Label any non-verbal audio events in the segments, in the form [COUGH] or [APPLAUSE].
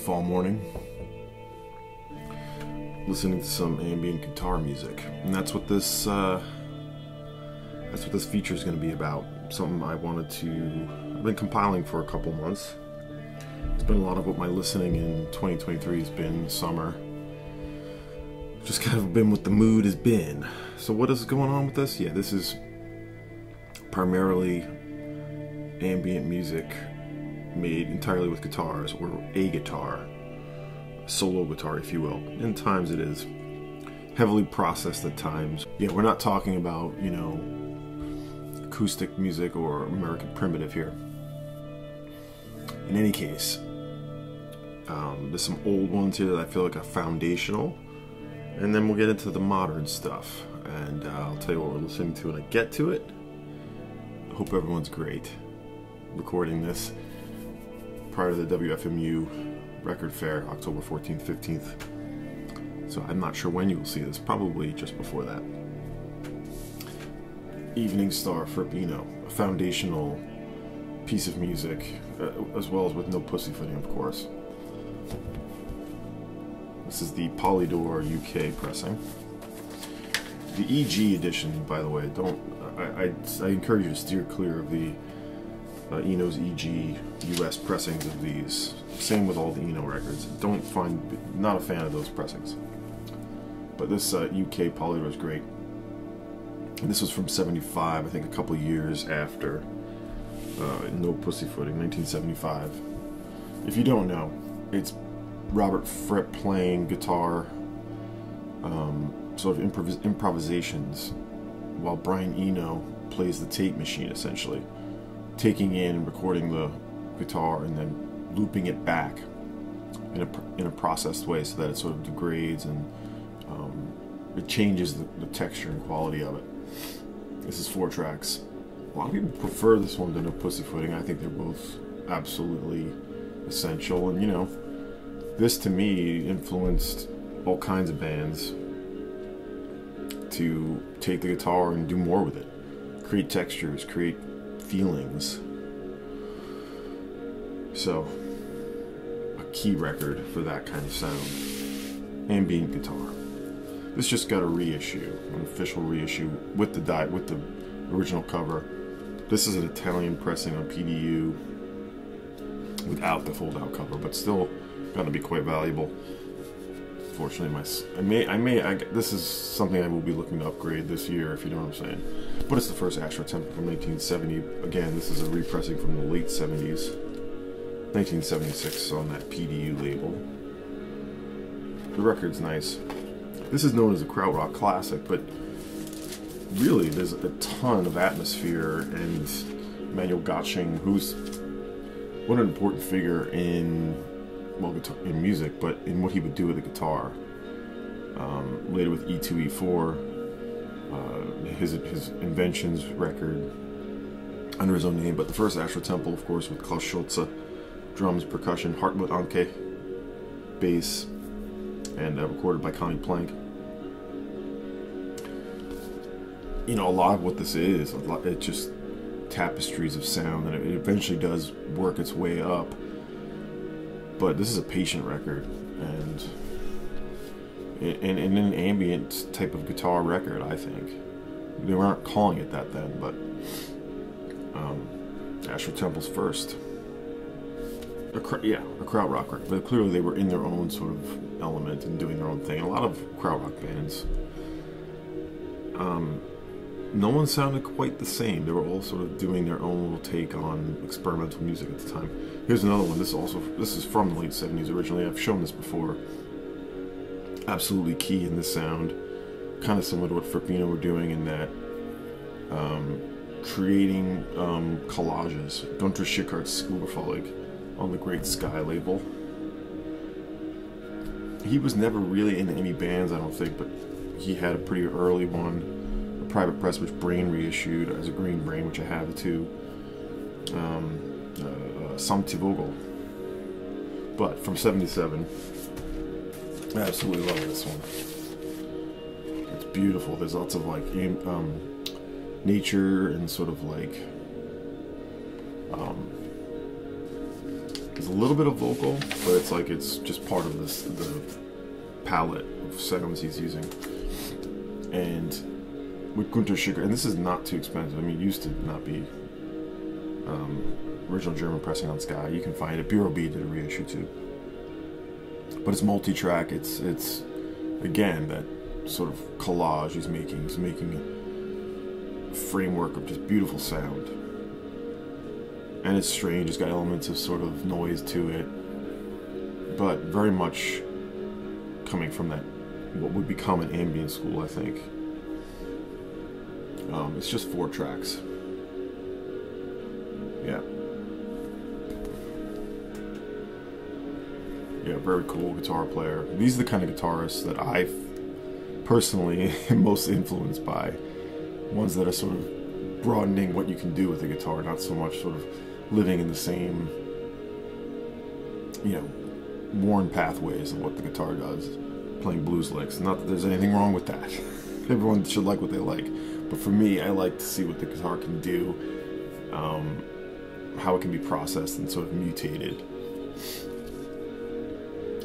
Lovely fall morning. Listening to some ambient guitar music, and that's what this uh, that's what this feature is going to be about. Something I wanted to. I've been compiling for a couple months. It's been a lot of what my listening in 2023 has been summer. Just kind of been what the mood has been. So what is going on with this? Yeah, this is primarily ambient music made entirely with guitars or a guitar, solo guitar, if you will. In times it is heavily processed at times. Yeah, we're not talking about, you know, acoustic music or American primitive here. In any case, um, there's some old ones here that I feel like are foundational, and then we'll get into the modern stuff. And uh, I'll tell you what we're listening to when I get to it. Hope everyone's great. Recording this prior to the WFMU record fair, October 14th, 15th. So I'm not sure when you will see this, probably just before that. Evening Star Frippino, a foundational piece of music, uh, as well as with no pussyfooting, of course. This is the Polydor UK pressing. The EG edition, by the way, don't I, I, I encourage you to steer clear of the uh, Eno's EG US pressings of these. Same with all the Eno records. Don't find not a fan of those pressings. But this uh, UK Polydor is great. This was from '75, I think, a couple years after uh, No Pussyfooting, 1975. If you don't know, it's Robert Fripp playing guitar, um, sort of improv improvisations, while Brian Eno plays the tape machine, essentially, taking in and recording the guitar and then looping it back in a, in a processed way so that it sort of degrades and um, it changes the, the texture and quality of it. This is four tracks. A lot of people prefer this one to No Pussyfooting. I think they're both absolutely essential. And you know, this to me influenced all kinds of bands to take the guitar and do more with it. Create textures, create feelings. So, a key record for that kind of sound. Ambient guitar. This just got a reissue, an official reissue with the die with the original cover. This is an Italian pressing on PDU without the fold-out cover, but still going to be quite valuable. Fortunately, my I may I may I, this is something I will be looking to upgrade this year, if you know what I'm saying. But it's the first Ash Ra Tempel from 1970. Again, this is a repressing from the late 70s, 1976 on that PDU label. The record's nice. This is known as a krautrock classic, but really there's a ton of atmosphere and Manuel Gottsching, who's what an important figure in well in music, but in what he would do with the guitar. Um, later with E2 E4, uh, his his inventions record under his own name, but the first Ash Ra Tempel, of course, with Klaus Schulze, drums, percussion, Hartmut Enke, bass, and uh, recorded by Conny Plank. You know, a lot of what this is, lot, it just tapestries of sound, and it eventually does work its way up. But this is a patient record, and in, in an ambient type of guitar record, I think. They weren't calling it that then, but um, Ash Ra Tempel's first. A, yeah, a krautrock record, but clearly they were in their own sort of element and doing their own thing. A lot of krautrock bands, um, no one sounded quite the same. They were all sort of doing their own little take on experimental music at the time. Here's another one. This is also this is from the late '70s originally. I've shown this before. Absolutely key in the sound, kind of similar to what Frippino were doing in that um, creating um, collages. Gunter Schickert's Uberfallig on the Great Sky label. He was never really in any bands, I don't think, but he had a pretty early one, a private press, which Brain reissued as a Green Brain, which I have too. Um, uh, Samtvogel. But from 77, I absolutely love this one. It's beautiful. There's lots of like um, nature and sort of like um, there's a little bit of vocal, but it's like it's just part of this the palette of sounds he's using. And with Gunter Schickert, and this is not too expensive. I mean, it used to not be um, original German pressing on Sky. You can find it. Bureau B did a reissue too, but it's multi-track. It's it's again that sort of collage he's making. He's making a framework of just beautiful sound. And it's strange, it's got elements of sort of noise to it, but very much coming from that, what would become an ambient school, I think. Um, it's just four tracks. Very cool guitar player. These are the kind of guitarists that I personally [LAUGHS] am most influenced by. Ones that are sort of broadening what you can do with a guitar, not so much sort of living in the same, you know, worn pathways of what the guitar does, playing blues licks. Not that there's anything wrong with that. [LAUGHS] Everyone should like what they like. But for me, I like to see what the guitar can do, um, how it can be processed and sort of mutated.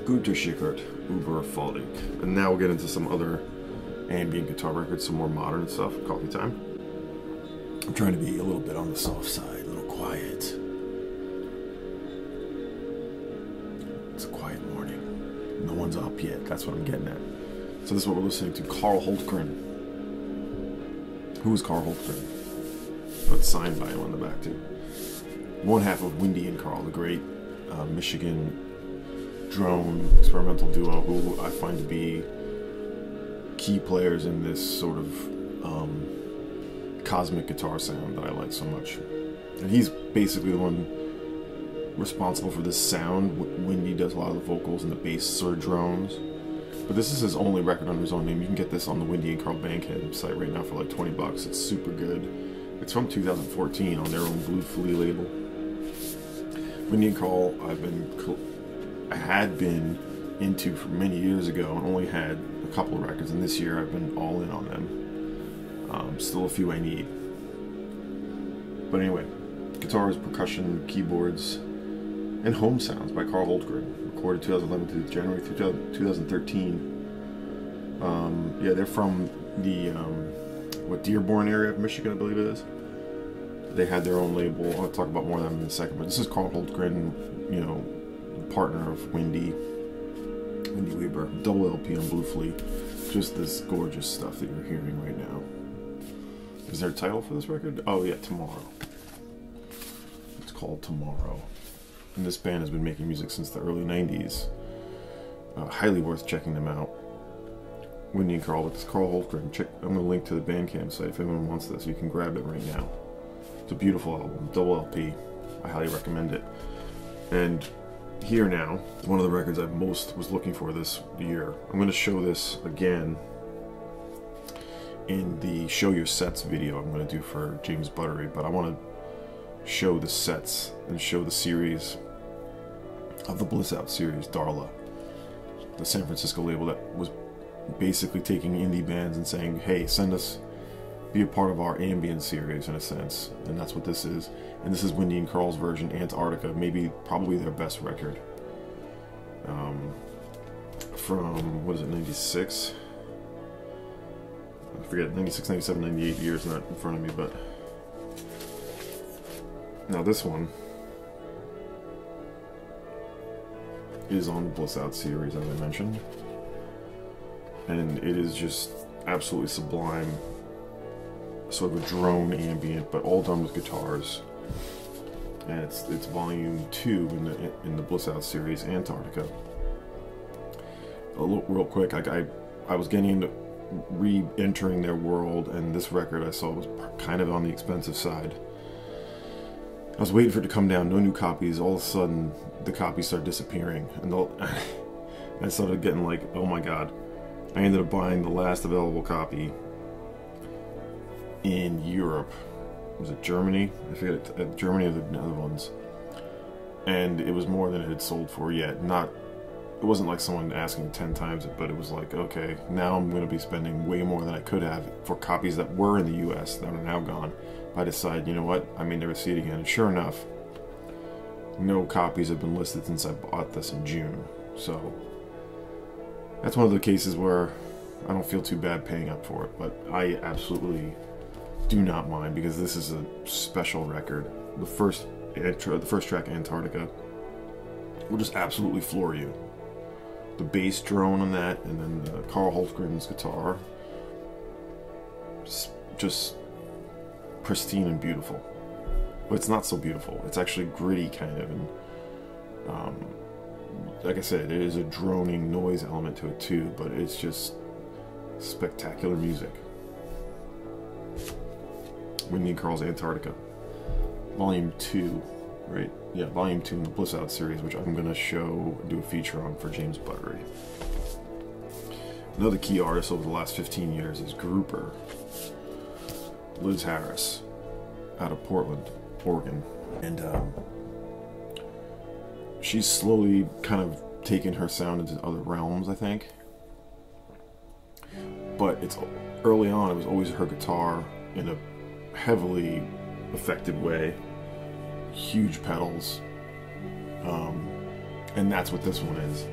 Gunter Schickert, Uberfallig. And now we'll get into some other ambient guitar records, some more modern stuff. Coffee time. I'm trying to be a little bit on the soft side, a little quiet. It's a quiet morning. No one's up yet. That's what I'm getting at. So this is what we're listening to. Carl Hultgren. Who is Carl Hultgren? Oh, it's signed by him on the back too. One half of Windy and Carl, the great uh, Michigan drone experimental duo, who I find to be key players in this sort of um, cosmic guitar sound that I like so much. And he's basically the one responsible for this sound. Windy does a lot of the vocals and the bass sort of drones. But this is his only record under his own name. You can get this on the Windy and Carl Bandcamp site right now for like 20 bucks. It's super good. It's from 2014 on their own Blue Flea label. Windy and Carl, I've been, had been into for many years ago and only had a couple of records. And this year I've been all in on them. Um, still a few I need. But anyway, guitars, percussion, keyboards, and Home Sounds by Carl Hultgren, recorded 2011 to January 2013. Um, yeah, they're from the um, what Dearborn area of Michigan, I believe it is. They had their own label. I'll talk about more of them in a second. But this is Carl Hultgren, you know, partner of Windy, Windy Weber, double LP on Blue Flea. Just this gorgeous stuff that you're hearing right now. Is there a title for this record? Oh yeah, Tomorrow. It's called Tomorrow. And this band has been making music since the early 90s. Uh, highly worth checking them out. Windy and Carl this Carl Hultgren. Check, I'm going to link to the Bandcamp site if anyone wants this. You can grab it right now. It's a beautiful album, double LP. I highly recommend it. And here now, one of the records I most was looking for this year. I'm going to show this again in the Show Your Sets video I'm going to do for James Buttery, but I want to show the sets and show the series of the Bliss Out series, Darla, the San Francisco label that was basically taking indie bands and saying, hey, send us, be a part of our ambient series in a sense. And that's what this is. And this is Windy and Carl's version, Antarctica, maybe probably their best record. Um, from, what is it, 96? I forget, 96, 97, 98 years not in front of me, but. Now this one is on the Bliss Out series, as I mentioned. And it is just absolutely sublime. Sort of a drone ambient, but all done with guitars. And it's it's volume two in the in the Bliss Out series, Antarctica. A little, real quick, I, I I was getting into re-entering their world, and this record I saw was kind of on the expensive side. I was waiting for it to come down, no new copies. All of a sudden, the copies start disappearing, and [LAUGHS] I started getting like, oh my god. I ended up buying the last available copy in Europe. Was it Germany? I forget, uh, Germany or the Netherlands. And it was more than it had sold for yet. Not it wasn't like someone asking 10 times it, but it was like, okay, now I'm going to be spending way more than I could have for copies that were in the US that are now gone. I decide, you know what, I may never see it again. And sure enough, no copies have been listed since I bought this in June. So that's one of the cases where I don't feel too bad paying up for it, but I absolutely do not mind because this is a special record. The first the first track, Antarctica, will just absolutely floor you. The bass drone on that, and then the Carl Hultgren's guitar, just pristine and beautiful. But it's not so beautiful. It's actually gritty, kind of, and um, like I said, there is a droning noise element to it too. But it's just spectacular music. Windy and Carl's Antarctica, Volume Two, right? Yeah, Volume Two in the Bliss Out series, which I'm gonna show, do a feature on for James Buttery. Another key artist over the last 15 years is Grouper, Liz Harris, out of Portland, Oregon, and um, she's slowly kind of taken her sound into other realms, I think. But it's early on; it was always her guitar in a heavily effective way, huge pedals, um, and that's what this one is.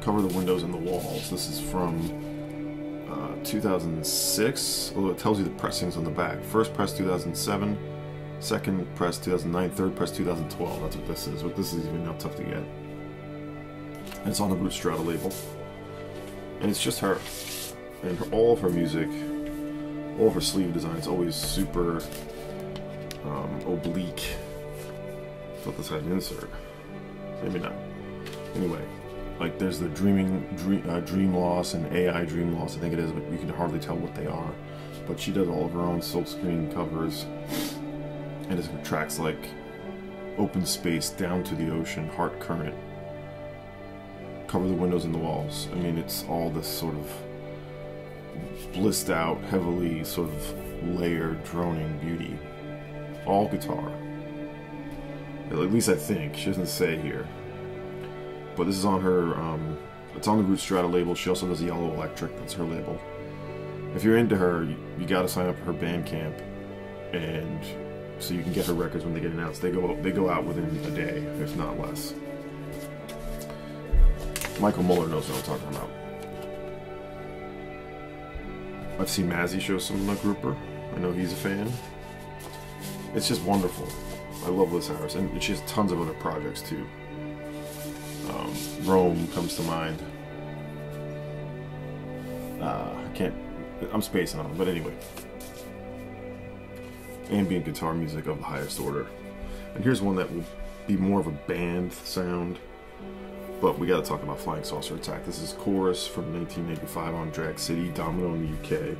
Cover the windows and the walls. This is from uh, 2006, although it tells you the pressings on the back. First press 2007, second press 2009, third press 2012. That's what this is. What this is even now tough to get. And it's on the Root Strata label. And it's just her. And all of her music, all of her sleeve design is always super um, oblique. thought this had an insert. Maybe not. Anyway, like there's the dreaming dream, uh, dream loss and AI dream loss I think it is but you can hardly tell what they are but she does all of her own silkscreen covers and it's tracks like open space down to the ocean heart current cover the windows and the walls I mean it's all this sort of blissed out heavily sort of layered droning beauty all guitar at least I think she doesn't say here but this is on her, um, it's on the Root Strata label. She also does Yellow Electric, that's her label. If you're into her, you, you gotta sign up for her Bandcamp, and so you can get her records when they get announced. They go they go out within a day, if not less. Michael Muller knows what I'm talking about. I've seen Mazzy show some of Grouper. I know he's a fan. It's just wonderful. I love Liz Harris, and she has tons of other projects too. Um, Rome comes to mind. Uh, I can't. I'm spacing on it, but anyway. Ambient guitar music of the highest order. And here's one that will be more of a band sound. But we gotta talk about Flying Saucer Attack. This is Chorus from 1985 on Drag City, Domino in the UK.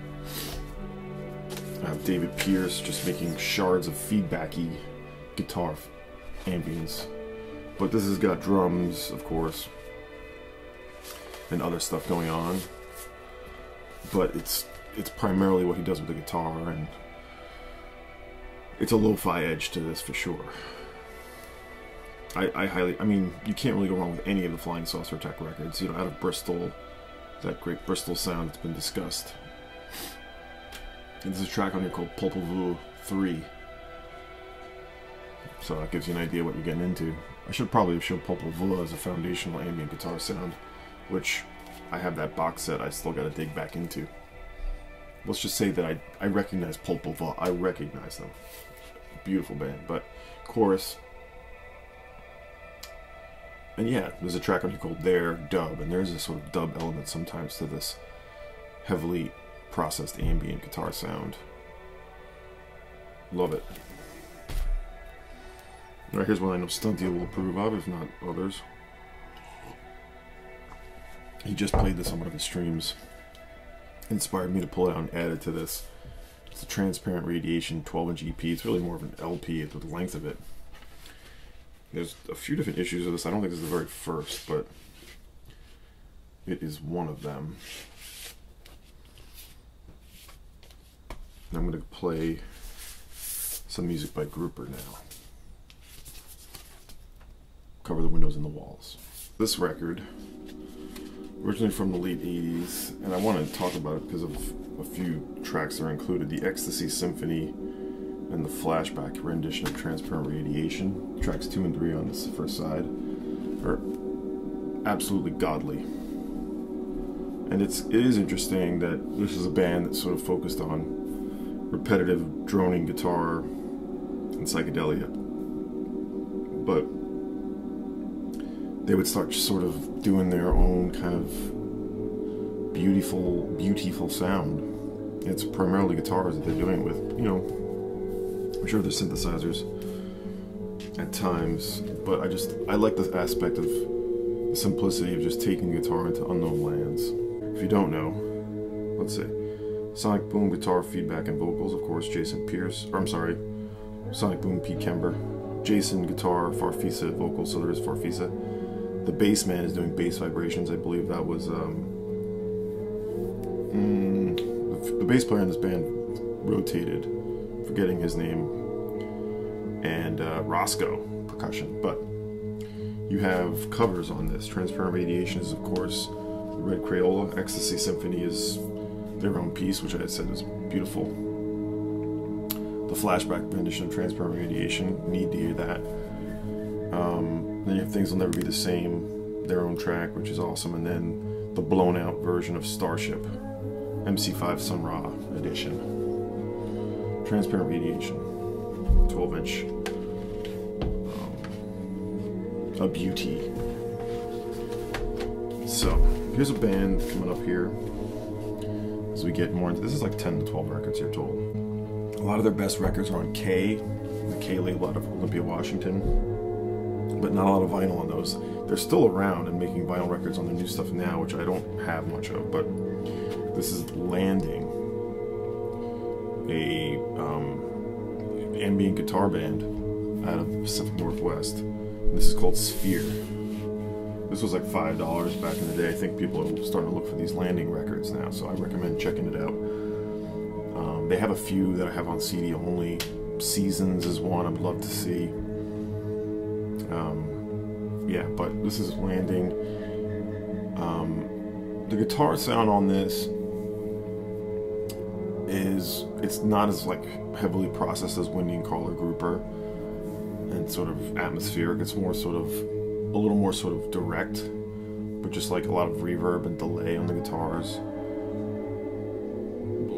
I have David Pearce just making shards of feedbacky guitar ambience but this has got drums, of course, and other stuff going on. But it's it's primarily what he does with the guitar, and it's a lo-fi edge to this for sure. I, I highly, I mean, you can't really go wrong with any of the Flying Saucer Attack records. You know, out of Bristol, that great Bristol sound that's been discussed. And there's a track on here called Popol Vuh 3. So that gives you an idea what you're getting into. I should probably have shown Popol as a foundational ambient guitar sound, which I have that box set I still gotta dig back into. Let's just say that I, I recognize Popol. I recognize them. Beautiful band. But chorus. And yeah, there's a track on here called There Dub, and there's a sort of dub element sometimes to this heavily processed ambient guitar sound. Love it. Alright, here's one I know Stunty will approve of, if not others. He just played this on one of his streams. Inspired me to pull it out and add it to this. It's a transparent radiation 12 inch EP. It's really more of an LP with the length of it. There's a few different issues of this. I don't think this is the very first, but it is one of them. And I'm going to play some music by Grouper now cover the windows and the walls. This record originally from the late 80s, and I want to talk about it because of a few tracks that are included the Ecstasy Symphony and the flashback rendition of Transparent Radiation. Tracks 2 and 3 on this first side are absolutely godly. And it's it is interesting that this is a band that's sort of focused on repetitive droning guitar and psychedelia. But they would start sort of doing their own kind of beautiful, beautiful sound. It's primarily guitars that they're doing with, you know, I'm sure there's synthesizers at times, but I just, I like the aspect of the simplicity of just taking guitar into unknown lands. If you don't know, let's see. Sonic Boom guitar, feedback, and vocals, of course, Jason Pierce, or I'm sorry, Sonic Boom, Pete Kember. Jason guitar, Farfisa vocals, so there is Farfisa the bass man is doing bass vibrations. I believe that was um, mm, the bass player in this band rotated, forgetting his name, and uh, Roscoe percussion. But you have covers on this. Transparent Radiation is, of course, Red Crayola. Ecstasy Symphony is their own piece, which I said is beautiful. The flashback rendition of Transparent Radiation, need to hear that. Um, then you have Things Will Never Be the Same, their own track, which is awesome, and then the blown out version of Starship, MC5 Sun Ra edition. Transparent Radiation, 12 inch. Um, a beauty. So, here's a band coming up here as we get more into this is like 10 to 12 records here total. A lot of their best records are on K, the K label out of Olympia, Washington but not a lot of vinyl on those. They're still around and making vinyl records on their new stuff now, which I don't have much of, but this is Landing, a um, ambient guitar band out of the Pacific Northwest. This is called Sphere. This was like five dollars back in the day. I think people are starting to look for these Landing records now, so I recommend checking it out. Um, they have a few that I have on CD only. Seasons is one I'd love to see. Um, yeah, but this is landing. Um, the guitar sound on this is it's not as like heavily processed as Windy and Carl Grouper and sort of atmospheric. It's more sort of a little more sort of direct, but just like a lot of reverb and delay on the guitars.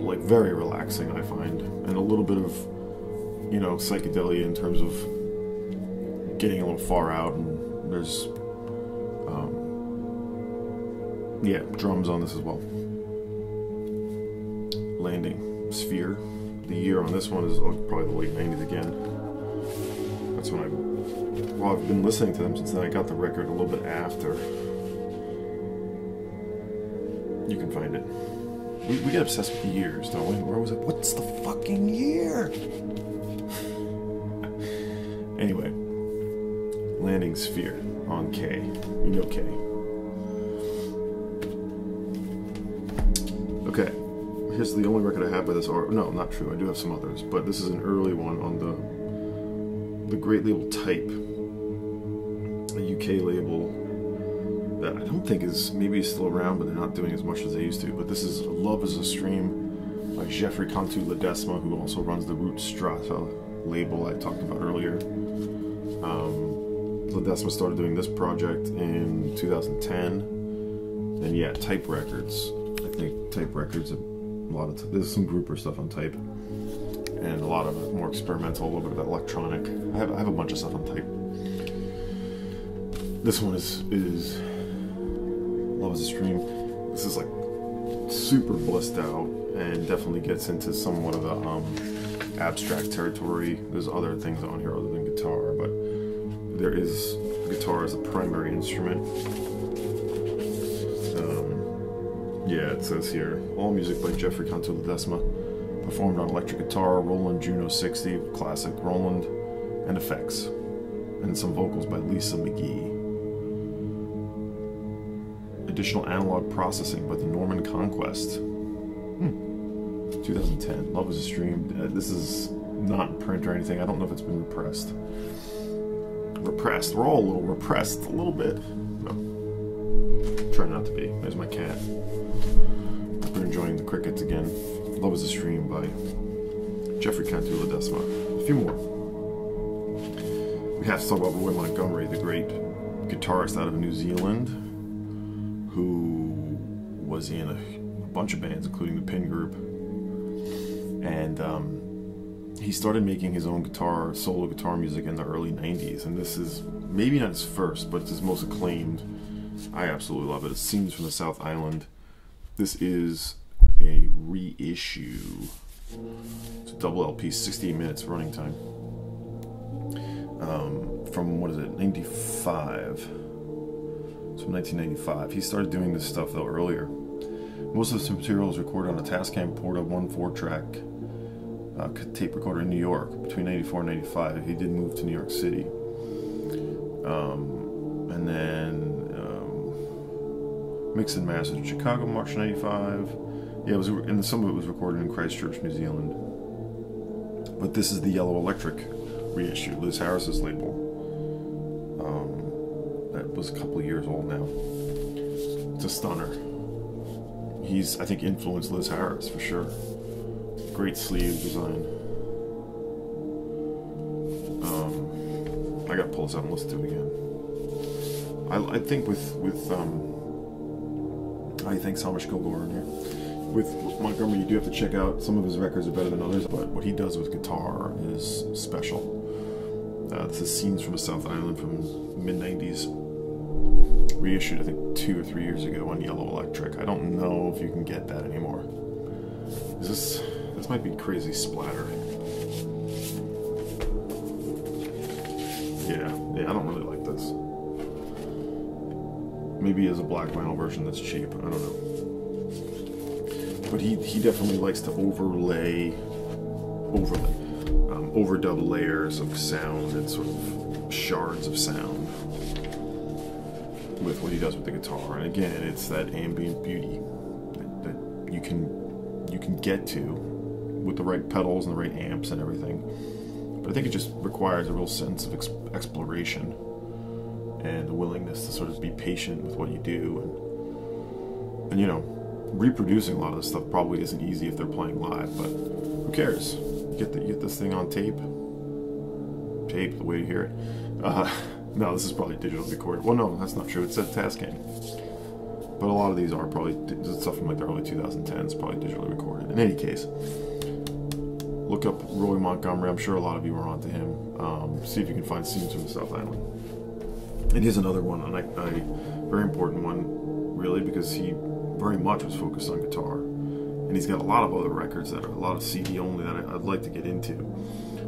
Like very relaxing, I find, and a little bit of you know psychedelia in terms of getting a little far out, and there's um, yeah drums on this as well. Landing Sphere. The year on this one is oh, probably the late '90s again. That's when I well I've been listening to them since then. I got the record a little bit after. You can find it. We, we get obsessed with years, don't we? Where was it? What's the fucking year? [LAUGHS] anyway, landing sphere on K. You know K. here's the only record I have by this art. No, not true. I do have some others, but this is an early one on the the great label Type, a UK label that I don't think is maybe still around, but they're not doing as much as they used to. But this is Love is a Stream by Jefre Cantu Ledesma, who also runs the Root Strata label I talked about earlier. Um, Ledesma started doing this project in 2010. And yeah, Type Records. I think Type Records, a lot of, there's some grouper stuff on Type. And a lot of more experimental, a little bit of electronic. I have, I have a bunch of stuff on Type. This one is, is Love is a Stream. This is like super blissed out and definitely gets into somewhat of the um, abstract territory. There's other things on here other than guitar, but there is guitar as a primary instrument. Yeah, it says here, all music by Jefre Cantu Ledesma, performed on electric guitar, Roland Juno 60, classic Roland, and effects, and some vocals by Lisa McGee. Additional analog processing by the Norman Conquest. Hmm. 2010. Love is a stream. Uh, this is not in print or anything. I don't know if it's been repressed repressed. We're all a little repressed, a little bit. Try not to be. There's my cat. You're enjoying the crickets again. Love is a Stream by Jefre Cantu Ledesma. A few more. We have to talk about Roy Montgomery, the great guitarist out of New Zealand, who was in a, a bunch of bands, including the Pin Group. And um, he started making his own guitar, solo guitar music in the early 90s. And this is maybe not his first, but it's his most acclaimed. I absolutely love it. It's Scenes from the South Island. This is a reissue. It's a double LP, 68 minutes running time. Um, from what is it, 95. It's from 1995. He started doing this stuff though earlier. Most of this material was recorded on a Tascam Porta 1 4 track uh, tape recorder in New York between 94 and 95. He did move to New York City. Um, and then mixed and mastered in Chicago, March 95. Yeah, it was, and some of it was recorded in Christchurch, New Zealand. But this is the Yellow Electric reissue, Liz Harris's label. Um, that was a couple years old now. It's a stunner. He's, I think, influenced Liz Harris for sure. Great sleeve design. Um, I gotta pull this out and listen to it again. I, I think with with um, I think Hamish Kilgour here. With Montgomery, you do have to check out some of his records are better than others, but what he does with guitar is special. Uh, this is scenes from a South Island from mid '90s, reissued I think two or three years ago on Yellow Electric. I don't know if you can get that anymore. Is this this might be crazy splatter? Yeah, yeah, I don't really. Maybe as a black vinyl version that's cheap. I don't know. But he, he definitely likes to overlay, overlay, um, overdub layers of sound and sort of shards of sound with what he does with the guitar. And again, it's that ambient beauty that, that you can you can get to with the right pedals and the right amps and everything. But I think it just requires a real sense of ex- exploration and the willingness to sort of be patient with what you do. And and you know reproducing a lot of this stuff probably isn't easy if they're playing live but who cares? Get the, get this thing on tape. Tape the way you hear it. Uh, [LAUGHS] no this is probably digital recorded well no that's not true. It's a Tascam. But a lot of these are probably stuff from like the early 2010s probably digitally recorded. In any case look up Roy Montgomery. I'm sure a lot of you are onto him. Um, see if you can find scenes from the South Island it is another one, and I, I, very important one, really, because he very much was focused on guitar, and he's got a lot of other records that are a lot of CD only that I, would like to get into.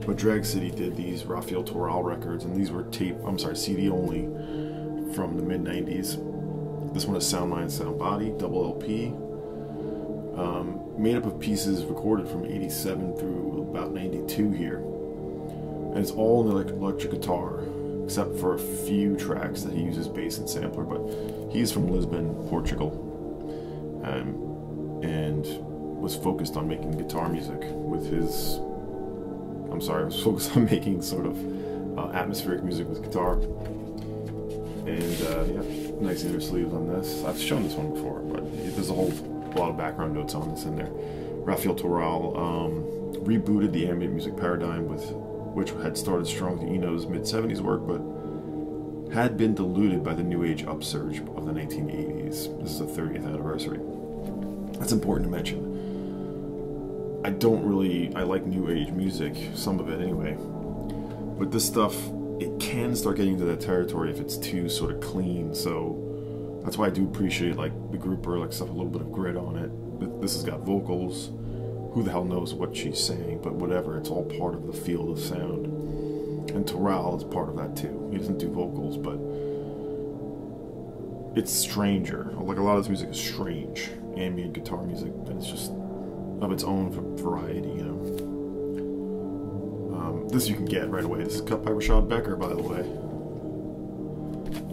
But Drag City did these Rafael Toral records, and these were tape. I'm sorry, CD only from the mid '90s. This one is Sound Mind, Sound Body, double LP, um, made up of pieces recorded from '87 through about '92 here, and it's all in electric guitar except for a few tracks that he uses bass and sampler. But he's from Lisbon, Portugal, um, and was focused on making guitar music with his. I'm sorry, [LAUGHS] was focused on making sort of uh, atmospheric music with guitar. And uh, yeah, nice inner sleeves on this. I've shown this one before, but there's a whole lot of background notes on this in there. Rafael Toral um, rebooted the ambient music paradigm with which had started strong with Eno's mid 70s work, but had been diluted by the New Age upsurge of the 1980s. This is the 30th anniversary. That's important to mention. I don't really, I like New Age music, some of it anyway, but this stuff, it can start getting into that territory if it's too sort of clean, so that's why I do appreciate like the grouper, like stuff, a little bit of grit on it. This has got vocals who the hell knows what she's saying, but whatever, it's all part of the field of sound. And Toral is part of that too. He doesn't do vocals, but it's stranger. Like a lot of this music is strange, ambient guitar music, and it's just of its own variety, you know. Um, this you can get right away. This is cut by Rashad Becker, by the way.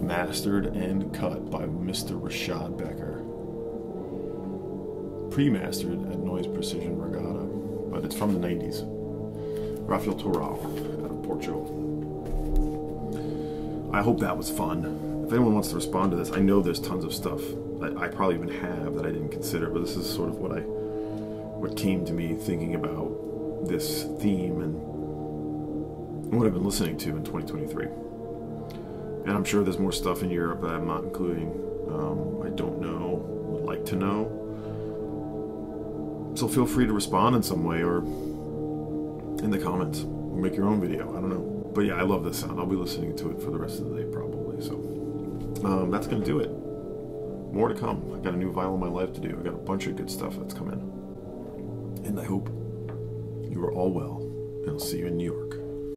Mastered and cut by Mr. Rashad Becker pre-mastered at Noise Precision Regatta, but it's from the 90s. Rafael Toral out of Portugal. I hope that was fun. if anyone wants to respond to this, I know there's tons of stuff I, I probably even have that I didn't consider, but this is sort of what I what came to me thinking about this theme and what I've been listening to in 2023. And I'm sure there's more stuff in Europe that I'm not including. Um, I don't know, would like to know. So feel free to respond in some way or in the comments or make your own video. I don't know. But yeah, I love this sound. I'll be listening to it for the rest of the day probably. So um, that's going to do it. More to come. I got a new vinyl in my life to do. I got a bunch of good stuff that's coming. And I hope you are all well, and I'll see you in New York.